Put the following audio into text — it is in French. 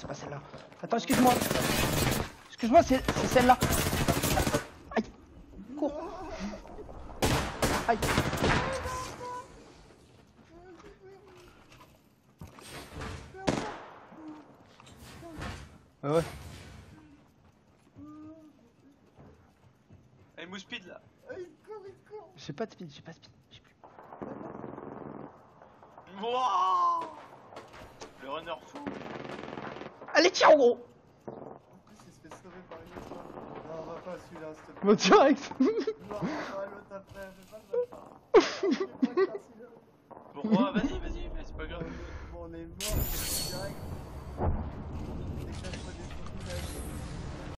c'est pas celle-là. Attends, excuse-moi. Excuse-moi, c'est celle-là. Aïe. Cours. Aïe. Ouais, ouais. Allez, mousse speed là. J'ai pas de speed, j'ai pas de speed. j'ai plus. Wouah Le runner fou. Allez, tiens, en gros. En plus, il se fait sauver par une autre. Non, on va pas celui-là, s'il te plaît. Bon, direct. Non, on va l'autre après, fais pas ça. Vas-y, vas-y, mais c'est pas grave. Bon, on est mort,